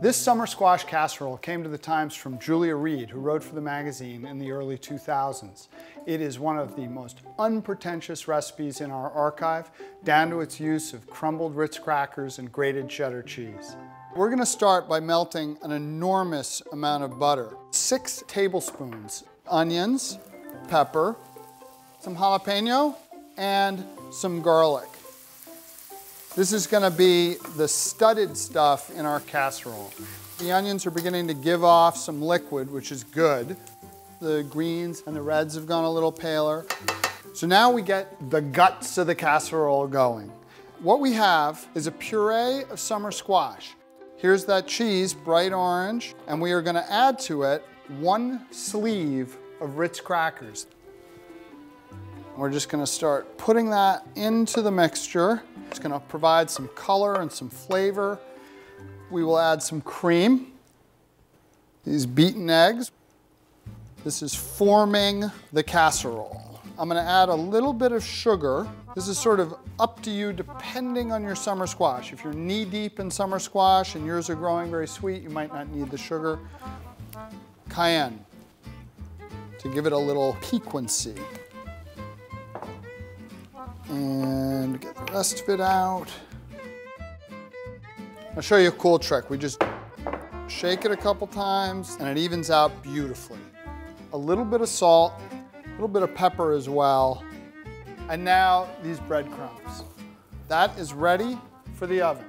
This summer squash casserole came to the Times from Julia Reed, who wrote for the magazine in the early 2000s. It is one of the most unpretentious recipes in our archive, down to its use of crumbled Ritz crackers and grated cheddar cheese. We're gonna start by melting an enormous amount of butter. Six tablespoons, onions, pepper, some jalapeno, and some garlic. This is gonna be the studded stuff in our casserole. The onions are beginning to give off some liquid, which is good. The greens and the reds have gone a little paler. So now we get the guts of the casserole going. What we have is a puree of summer squash. Here's that cheese, bright orange, and we are gonna add to it one sleeve of Ritz crackers. We're just gonna start putting that into the mixture. It's gonna provide some color and some flavor. We will add some cream, these beaten eggs. This is forming the casserole. I'm gonna add a little bit of sugar. This is sort of up to you depending on your summer squash. If you're knee deep in summer squash and yours are growing very sweet, you might not need the sugar. Cayenne to give it a little piquancy and get the rest of it out. I'll show you a cool trick. We just shake it a couple times and it evens out beautifully. A little bit of salt, a little bit of pepper as well. And now these breadcrumbs. That is ready for the oven.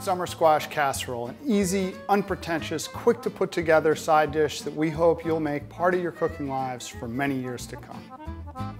Summer squash casserole, an easy, unpretentious, quick to put together side dish that we hope you'll make part of your cooking lives for many years to come.